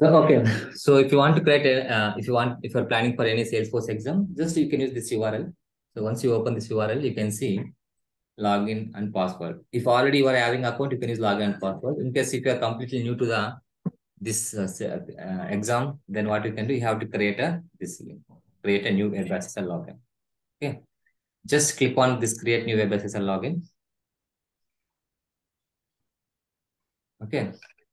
So okay, so if you want to create a, uh, if you want, if you're planning for any Salesforce exam, just you can use this URL. So once you open this URL, you can see login and password. If already you are having account, you can use login and password. In case if you are completely new to the this uh, uh, exam, then what you can do, you have to create a this create a new Webassessor login. Okay, just click on this create new Webassessor login. Okay,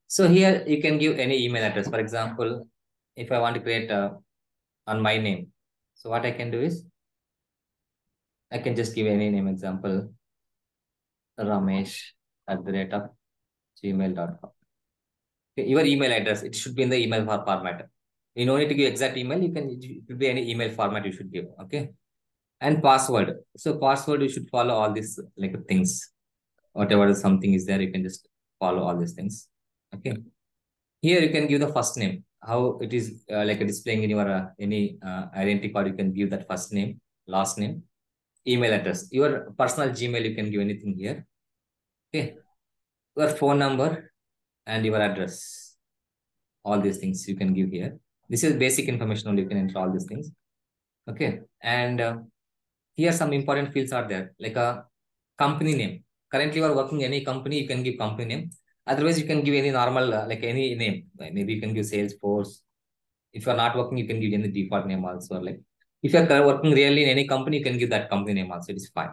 so here you can give any email address. For example, if I want to create a, on my name, so what I can do is I can just give any name example, Ramesh at the rate of gmail.com. Your email address, it should be in the email format. You don't need to give exact email, you can, it should be any email format you should give, okay? And password. So password, you should follow all these like things. Whatever something is there, you can just follow all these things. Okay. Here you can give the first name. How it is uh, like displaying in your uh, any uh, identity card, you can give that first name, last name, email address. Your personal Gmail, you can give anything here. Okay. Your phone number and your address. All these things you can give here. This is basic information only. You can enter all these things. Okay. And uh, here some important fields are there, like a company name. Currently, you are working any company, you can give company name. Otherwise, you can give any normal, uh, like any name. Maybe you can give Salesforce. If you are not working, you can give any default name also. Like if you are working really in any company, you can give that company name also. It is fine.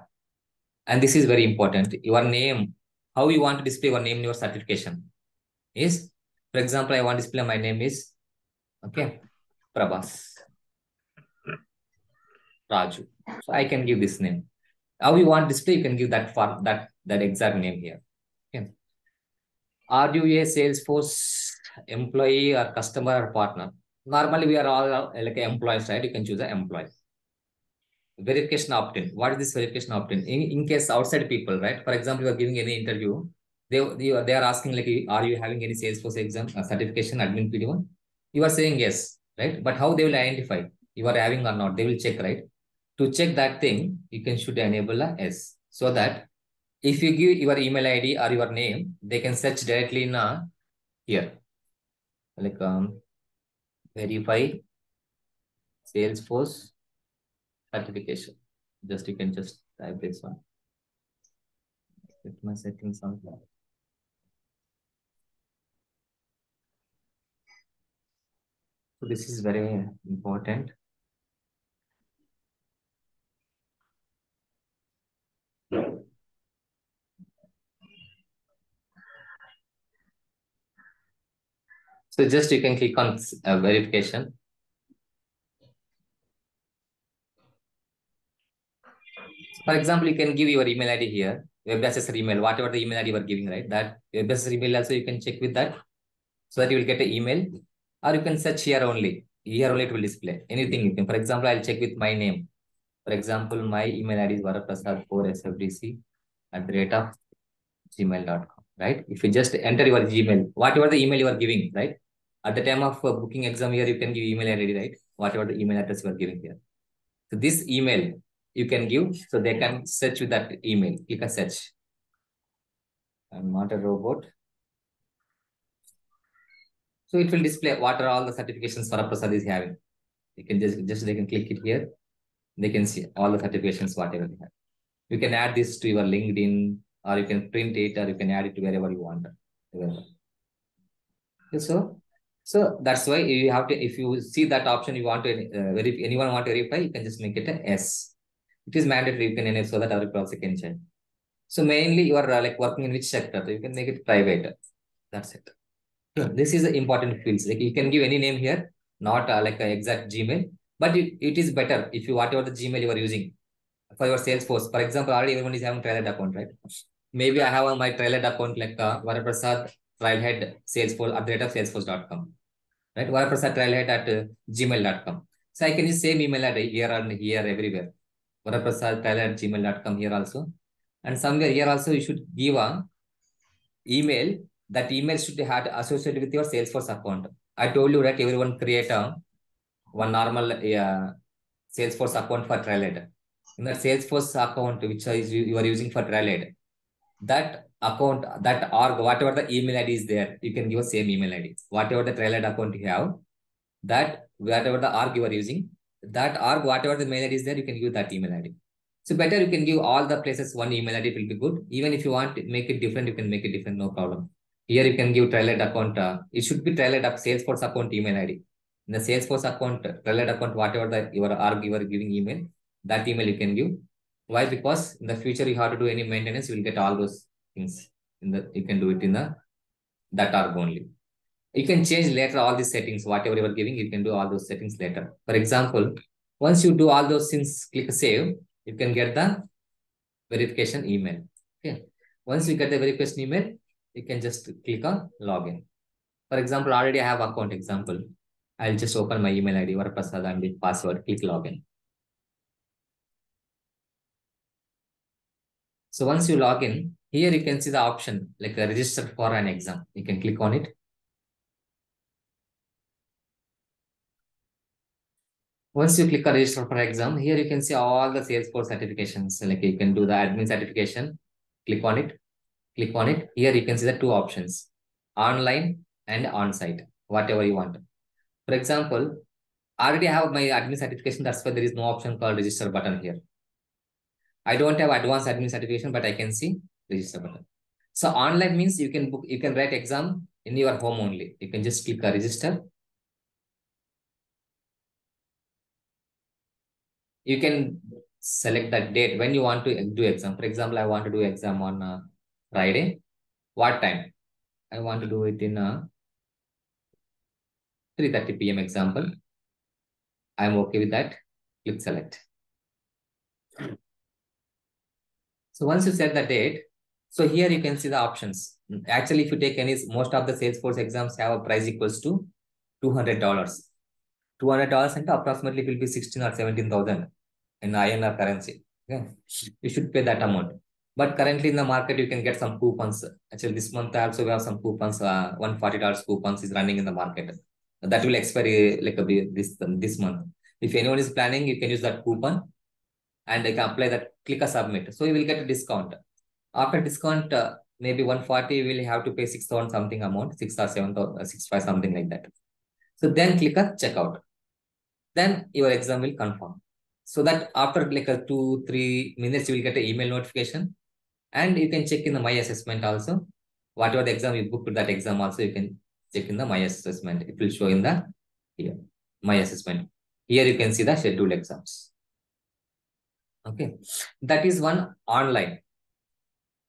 And this is very important. Your name, how you want to display your name in your certification is, for example, I want to display my name is, okay, Prabhas. Raju. So I can give this name. How you want to display, you can give that for that that exact name here. Are you a Salesforce employee or customer or partner? Normally, we are all like employees, right? You can choose an employee. Verification opt-in. What is this verification opt-in? In, in case outside people, right? For example, you are giving any interview, they, they, they are asking like, are you having any Salesforce exam, uh, certification, admin PD1? You are saying yes, right? But how they will identify you are having or not? They will check, right? To check that thing, you can should enable a S so that if you give your email ID or your name, they can search directly in a here. Like um, verify Salesforce certification. Just you can just type this one. Get my settings on. So this is very important. So just you can click on uh, verification. For example, you can give your email ID here, web email, whatever the email ID you are giving, right? That web email also you can check with that so that you will get an email or you can search here only. Here only it will display anything you can. For example, I'll check with my name. For example, my email ID is varaprasad4sfdc at the rate of gmail.com, right? If you just enter your Gmail, whatever the email you are giving, right? At the time of uh, booking exam here, you can give email ID, right? Whatever the email address you are giving here. So this email you can give, so they can search with that email. You can search. I'm not a robot. So it will display what are all the certifications Varaprasad is having. You can just, just they can click it here. They can see all the certifications, whatever they have. You can add this to your LinkedIn or you can print it or you can add it to wherever you want. Okay, So so that's why you have to, if you see that option, you want to, uh, if anyone want to verify, you can just make it a S. It is mandatory, you can enable so that other people can check. So mainly you are uh, like working in which sector, so you can make it private. That's it. This is the important fields. Like you can give any name here, not uh, like an exact Gmail, but it, it is better if you, whatever the Gmail you are using for your Salesforce. For example, already everyone is having Trailhead account, right? Maybe I have on my Trailhead account like uh, Varaprasad trailhead salesforce at of salesforce.com. Right? Varaprasad trailhead at uh, gmail.com. So I can use same email ID here and here everywhere. Varaprasad trailhead gmail.com here also. And somewhere here also you should give a email. That email should have associated with your Salesforce account. I told you that everyone create a one normal uh, Salesforce account for Trailhead. In that Salesforce account, which is you are using for Trailhead, that account, that org, whatever the email ID is there, you can give a same email ID. Whatever the Trailhead account you have, that whatever the org you are using, that org, whatever the mail ID is there, you can give that email ID. So better you can give all the places one email ID, it will be good. Even if you want to make it different, you can make it different, no problem. Here you can give Trailhead account. Uh, it should be Trailhead up Salesforce account email ID. In the Salesforce account, Trailhead account, whatever the your org you are giving email, that email you can give. Why? Because in the future you have to do any maintenance, you will get all those things. In the you can do it in the that org only. You can change later all these settings, whatever you are giving, you can do all those settings later. For example, once you do all those things, click save, you can get the verification email. Okay. Once you get the verification email, you can just click on login. For example, already I have account example. I'll just open my email ID, Varaprasad and the password, click login. So once you log in, here you can see the option like a register for an exam. You can click on it. Once you click on register for exam, here you can see all the Salesforce certifications. Like you can do the admin certification, click on it, click on it. Here you can see the two options, online and on-site, whatever you want. For example, I already have my admin certification. That's why there is no option called register button here. I don't have advanced admin certification, but I can see register button. So online means you can book, you can write exam in your home only. You can just click a register. You can select that date when you want to do exam. For example, I want to do exam on uh, Friday. What time? I want to do it in uh, 3.30 p.m. example. I'm okay with that. Click select. So once you set the date, so here you can see the options. Actually, if you take any, most of the Salesforce exams have a price equals to $200. $200 and approximately will be 16 or 17,000 in INR currency. You should pay that amount. But currently in the market, you can get some coupons. Actually, this month also we have some coupons. Uh, $140 coupons is running in the market. That will expire like a, this, this month. If anyone is planning, you can use that coupon and you can apply that, click a submit. So you will get a discount. After discount, uh, maybe 140 you will have to pay 6,000 something amount, 6 or 7, uh, 6, 5, something like that. So then click a checkout. Then your exam will confirm. So that after like a two, three minutes, you will get an email notification. And you can check in the My Assessment also. Whatever the exam you booked that exam also, you can check in the My Assessment. It will show in the here, My Assessment. Here you can see the scheduled exams. Okay, that is one online.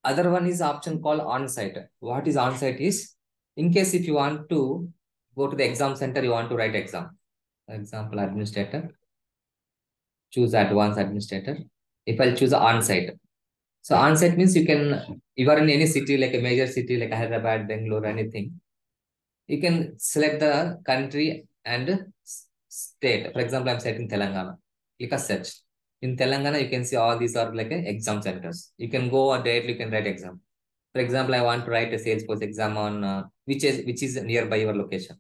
Other one is option called on-site. What is on-site is, in case if you want to go to the exam center, you want to write exam. For example, administrator. Choose advanced administrator. If I'll choose on-site. So on-site means you can, you are in any city, like a major city, like Hyderabad, Bangalore, anything. You can select the country and state. For example, I'm setting Telangana. Click a search in Telangana, you can see all these are like exam centers. You can go or directly you can write exam. For example, I want to write a Salesforce exam on uh, which is which is nearby your location.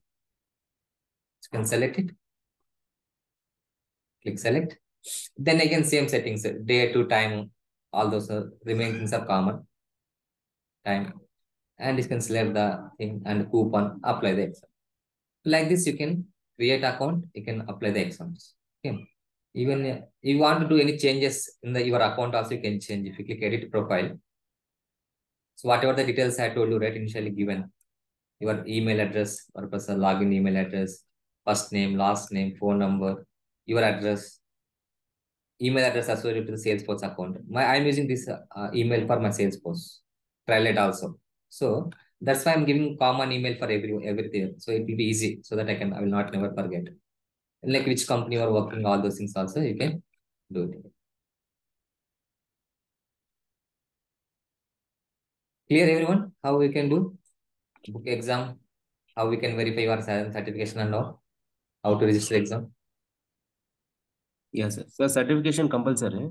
You can select it. Click select. Then again, same settings, day to time, all those uh, remaining things are common. Time. And you can select the thing and coupon, apply the exam. Like this, you can create account, you can apply the exams. Okay even if you want to do any changes in the your account also you can change. If you click edit profile so whatever the details i told you right initially given your email address or person login email address first name last name phone number your address email address associated to the salesforce account. My i'm using this uh, email for my salesforce it also. So that's why i'm giving common email for every everything. So it will be easy so that i can i will not never forget like which company you are working, all those things also you can do it. Clear everyone? How we can do book exam? How we can verify your certification and all? How to register exam? Yes, sir. So certification compulsory.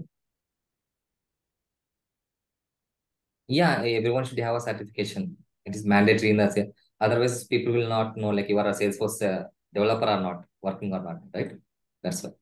Yeah, everyone should have a certification. It is mandatory in the otherwise people will not know like you are a Salesforce uh, developer or not, working or not, right? That's why.